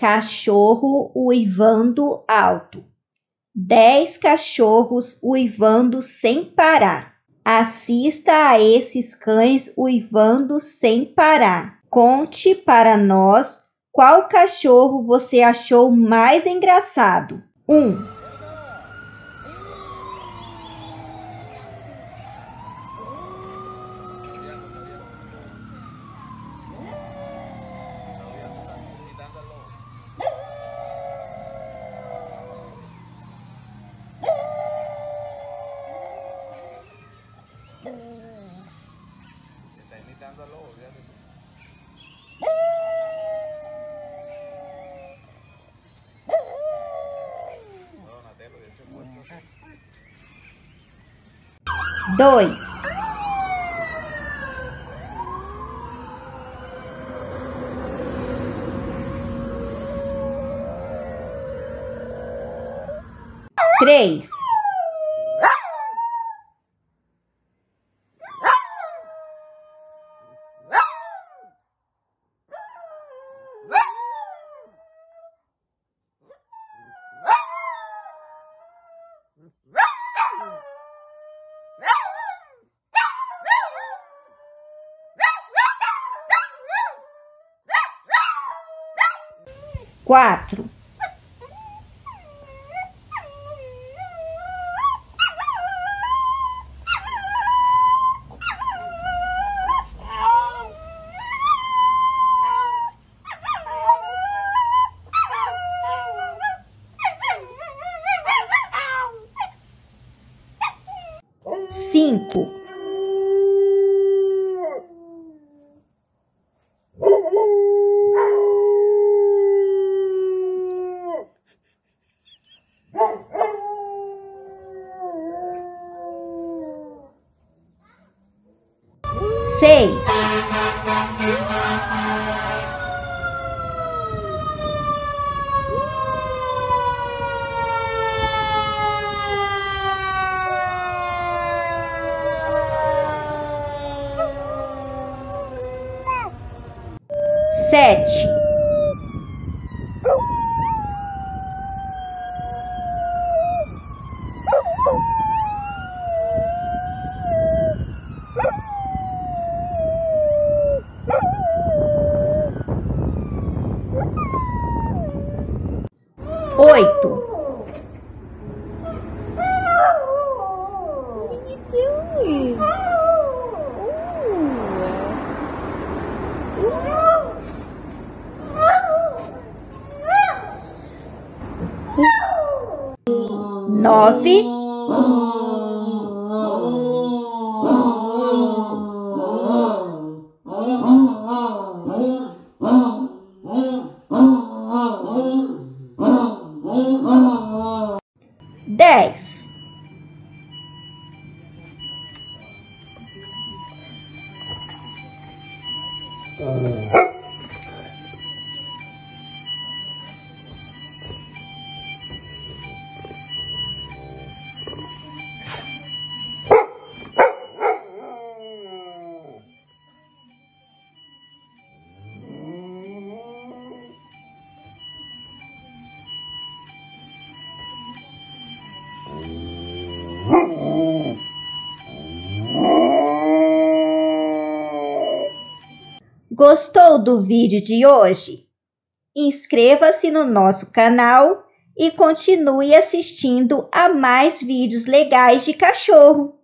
cachorro uivando alto. Dez cachorros uivando sem parar. Assista a esses cães uivando sem parar. Conte para nós qual cachorro você achou mais engraçado. 1. Um, dois. Três. Quatro. Cinco. Seis. Sete. Oito. Nove. Dez. Gostou do vídeo de hoje? Inscreva-se no nosso canal e continue assistindo a mais vídeos legais de cachorro.